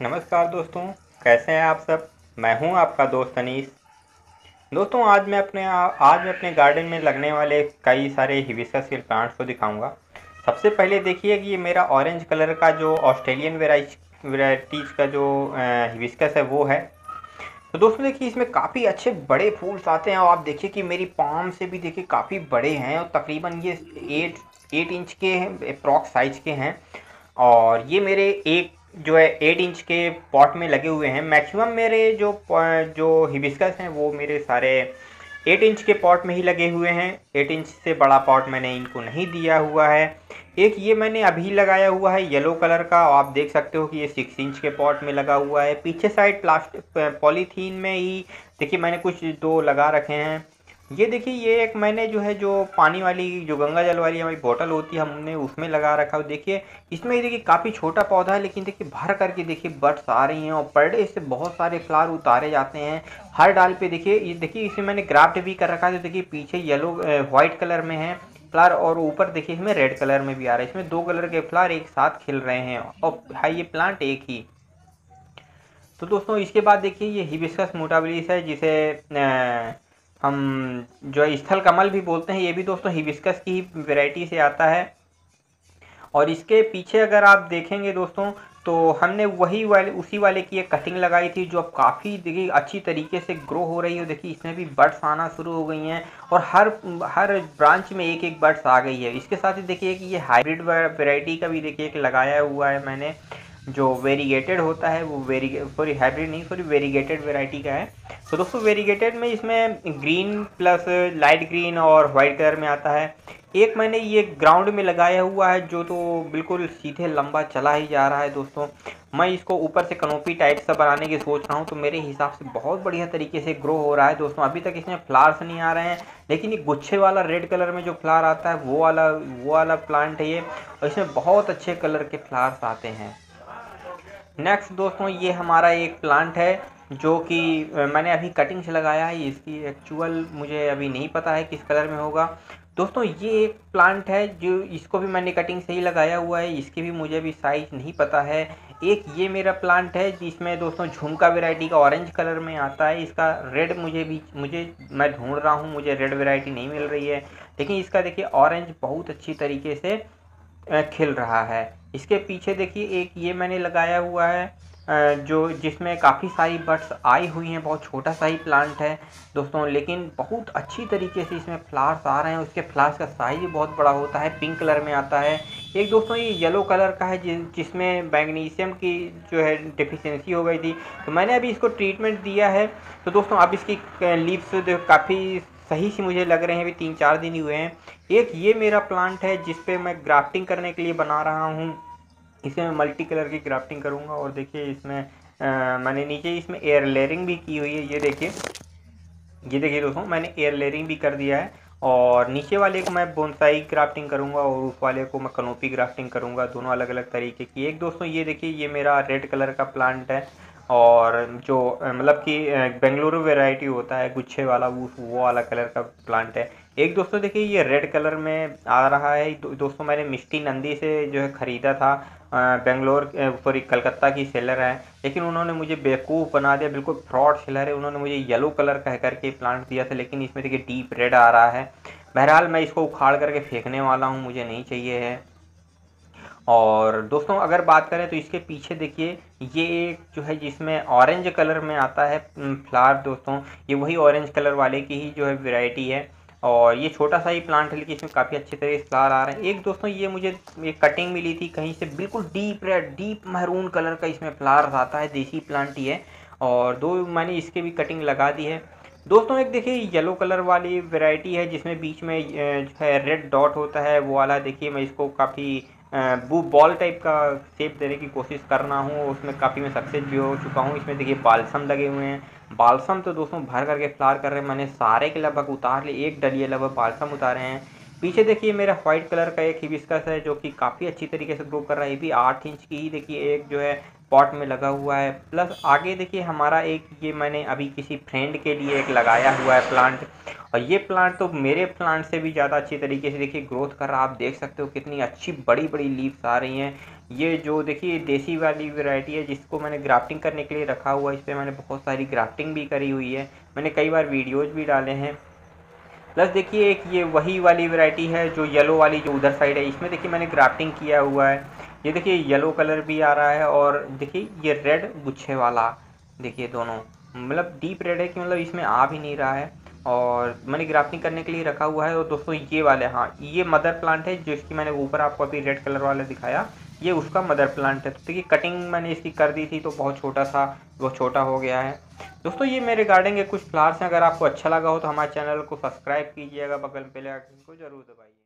नमस्कार दोस्तों, कैसे हैं आप सब? मैं हूँ आपका दोस्त अनीस। दोस्तों, आज मैं अपने आज मैं अपने गार्डन में लगने वाले कई सारे हिबिस्कस के प्लांट्स को दिखाऊँगा। सबसे पहले देखिए कि ये मेरा ऑरेंज कलर का जो ऑस्ट्रेलियन वेराइटीज़ का जो हिबिस्कस है, वो है। तो दोस्तों, देखिए, इसमें काफ़ी अच्छे बड़े फूल्स आते हैं और आप देखिए कि मेरी पाम से भी देखिए काफ़ी बड़े हैं और तकरीबन ये एट एट इंच के हैं अप्रॉक्स साइज़ के हैं। और ये मेरे एक जो है एट इंच के पॉट में लगे हुए हैं। मैक्सिमम मेरे जो जो हिबिस्कस हैं, वो मेरे सारे एट इंच के पॉट में ही लगे हुए हैं। एट इंच से बड़ा पॉट मैंने इनको नहीं दिया हुआ है। एक ये मैंने अभी लगाया हुआ है येलो कलर का। आप देख सकते हो कि ये सिक्स इंच के पॉट में लगा हुआ है। पीछे साइड प्लास्टिक पॉलीथीन में ही, देखिए मैंने कुछ दो लगा रखे हैं। ये देखिए, ये एक मैंने जो है, जो पानी वाली, जो गंगा जल वाली हमारी बोतल होती है, हमने उसमें लगा रखा है। देखिए, इसमें देखिए, काफ़ी छोटा पौधा है, लेकिन देखिए, भर करके देखिए, बर्ड्स आ रही हैं और पर डे इससे बहुत सारे फ्लावर उतारे जाते हैं। हर डाल पे देखिए, ये देखिए इसमें मैंने ग्राफ्ट भी कर रखा है देखिए, पीछे येलो व्हाइट कलर में है फ्लावर और ऊपर देखिए, इसमें रेड कलर में भी आ रहा है। इसमें दो कलर के फ्लावर एक साथ खिल रहे हैं और है ये प्लांट एक ही। तो दोस्तों, इसके बाद देखिए, ये हिबिस्कस मोटाबिलिस है, जिसे हम जो स्थल कमल भी बोलते हैं, ये भी दोस्तों हिबिस्कस की ही वेराइटी से आता है। और इसके पीछे अगर आप देखेंगे दोस्तों तो हमने वही वाले, उसी वाले की एक कटिंग लगाई थी, जो अब काफ़ी देखिए, अच्छी तरीके से ग्रो हो रही है। देखिए, इसमें भी बर्ड्स आना शुरू हो गई हैं, और हर हर ब्रांच में एक एक बर्ड्स आ गई है। इसके साथ ही देखिए कि ये हाइब्रिड वैरायटी का भी देखिए, एक लगाया हुआ है मैंने। जो वेरीगेटेड होता है, वो वेरी सॉरी हाइब्रिड नहीं सॉरी वेरीगेटेड वेराइटी का है। तो दोस्तों वेरीगेटेड में इसमें ग्रीन प्लस लाइट ग्रीन और वाइट कलर में आता है। एक मैंने ये ग्राउंड में लगाया हुआ है, जो तो बिल्कुल सीधे लंबा चला ही जा रहा है दोस्तों। मैं इसको ऊपर से कनोपी टाइप सा बनाने की सोच रहा हूँ तो मेरे हिसाब से बहुत बढ़िया तरीके से ग्रो हो रहा है दोस्तों। अभी तक इसमें फ्लावर्स नहीं आ रहे हैं, लेकिन ये गुच्छे वाला रेड कलर में जो फ्लावर आता है, वो वाला वो वाला प्लांट है ये, और इसमें बहुत अच्छे कलर के फ्लावर्स आते हैं। नेक्स्ट दोस्तों, ये हमारा एक प्लांट है, जो कि मैंने अभी कटिंग से लगाया है, इसकी एक्चुअल मुझे अभी नहीं पता है किस कलर में होगा। दोस्तों, ये एक प्लांट है, जो इसको भी मैंने कटिंग से ही लगाया हुआ है, इसकी भी मुझे अभी साइज़ नहीं पता है। एक ये मेरा प्लांट है, जिसमें, दोस्तों, झुमका वेराइटी का ऑरेंज कलर में आता है, इसका रेड मुझे भी, मुझे, मैं ढूंढ रहा हूँ, मुझे रेड वैरायटी नहीं मिल रही है। लेकिन इसका देखिए ऑरेंज बहुत अच्छी तरीके से खिल रहा है। इसके पीछे देखिए, एक ये मैंने लगाया हुआ है जो जिसमें काफ़ी सारी बर्ड्स आई हुई हैं, बहुत छोटा सा ही प्लांट है दोस्तों, लेकिन बहुत अच्छी तरीके से इसमें फ्लावर्स आ रहे हैं, उसके फ्लावर्स का साइज़ भी बहुत बड़ा होता है, पिंक कलर में आता है। एक दोस्तों, ये येलो कलर का है, जिस, जिसमें मैग्नीशियम की जो है डिफिशेंसी हो गई थी। तो मैंने अभी इसको ट्रीटमेंट दिया है। तो दोस्तों अब इसकी लीव्स काफ़ी सही से मुझे लग रहे हैं अभी तीन चार दिन ही हुए हैं। एक ये मेरा प्लांट है जिस पे मैं ग्राफ्टिंग करने के लिए बना रहा हूँ। इसे मैं मल्टी कलर की ग्राफ्टिंग करूँगा और देखिए इसमें आ, मैंने नीचे इसमें एयर लेयरिंग भी की हुई है। ये देखिए ये देखिए दोस्तों मैंने एयर लेयरिंग भी कर दिया है। और नीचे वाले को मैं बोनसाई ग्राफ्टिंग करूँगा और उस वाले को मैं कनोपी ग्राफ्टिंग करूँगा। दोनों अलग अलग तरीके की। एक दोस्तों ये देखिए ये मेरा रेड कलर का प्लांट है। और जो मतलब कि बेंगलुरु वैरायटी होता है गुच्छे वाला वो वो वाला कलर का प्लांट है। एक दोस्तों देखिए ये रेड कलर में आ रहा है। दो, दोस्तों मैंने मिष्टी नंदी से जो है ख़रीदा था बेंगलोर सॉरी कलकत्ता की सेलर है। लेकिन उन्होंने मुझे बेवकूफ़ बना दिया बिल्कुल फ्रॉड सेलर है। उन्होंने मुझे येलो कलर कह करके प्लांट दिया था लेकिन इसमें देखिए डीप रेड आ रहा है। बहरहाल मैं इसको उखाड़ करके फेंकने वाला हूँ मुझे नहीं चाहिए है। और दोस्तों, अगर बात करें तो इसके पीछे देखिए, ये एक जो है जिसमें ऑरेंज कलर में आता है फ्लावर दोस्तों, ये वही ऑरेंज कलर वाले की ही जो है वैरायटी है। और ये छोटा सा ही प्लांट है, लेकिन इसमें काफ़ी अच्छे तरह से फ्लावर आ रहे हैं। एक दोस्तों, ये मुझे एक कटिंग मिली थी कहीं से, बिल्कुल deep red deep maroon colour का इसमें फ्लावर आता है, देसी प्लांट ही है। और दो, मैंने इसके भी कटिंग लगा दी है। दोस्तों, एक देखिए येलो कलर वाली वैरायटी है, जिसमें बीच में जो है रेड डॉट होता है, वो वाला देखिए, मैं इसको काफ़ी वो बॉल टाइप का शेप देने की कोशिश कर रहा हूँ, उसमें काफ़ी मैं सक्सेस भी हो चुका हूँ। इसमें देखिए बालसम लगे हुए हैं। बालसम तो दोस्तों भर करके फ्लार कर रहे हैं। मैंने सारे के लगभग उतार लिए, एक डलिए लगभग बालसम उतारे हैं। पीछे देखिए मेरा व्हाइट कलर का एक हिबिस्कस है, जो कि काफ़ी अच्छी तरीके से ग्रो कर रहा है। ये भी आठ इंच की ही देखिए एक जो है पॉट में लगा हुआ है। प्लस आगे देखिए हमारा एक, ये मैंने अभी किसी फ्रेंड के लिए एक लगाया हुआ है प्लांट और ये प्लांट तो मेरे प्लांट से भी ज़्यादा अच्छी तरीके से देखिए ग्रोथ कर रहा आप देख सकते हो कितनी अच्छी बड़ी बड़ी लीव्स आ रही हैं। ये जो देखिए देसी वाली वैरायटी है जिसको मैंने ग्राफ्टिंग करने के लिए रखा हुआ है, इस पर मैंने बहुत सारी ग्राफ्टिंग भी करी हुई है। मैंने कई बार वीडियोज़ भी डाले हैं। प्लस देखिए एक ये वही वाली वैरायटी है जो येलो वाली जो उधर साइड है, इसमें देखिए मैंने ग्राफ्टिंग किया हुआ है। ये देखिए येलो कलर भी आ रहा है और देखिए ये रेड गुच्छे वाला, देखिए दोनों। मतलब डीप रेड है कि मतलब इसमें आ भी नहीं रहा है। और मैंने ग्राफ्टिंग करने के लिए रखा हुआ है। और दोस्तों, ये वाले हाँ ये मदर प्लांट है जिसकी मैंने ऊपर आपको अभी रेड कलर वाला दिखाया, ये उसका मदर प्लांट है। तो देखिए कटिंग मैंने इसकी कर दी थी तो बहुत छोटा सा वो छोटा हो गया है। दोस्तों, ये मेरे गार्डन के कुछ फ्लावर्स हैं। अगर आपको अच्छा लगा हो तो हमारे चैनल को सब्सक्राइब कीजिएगा, बगल में पहले को ज़रूर दबाइए।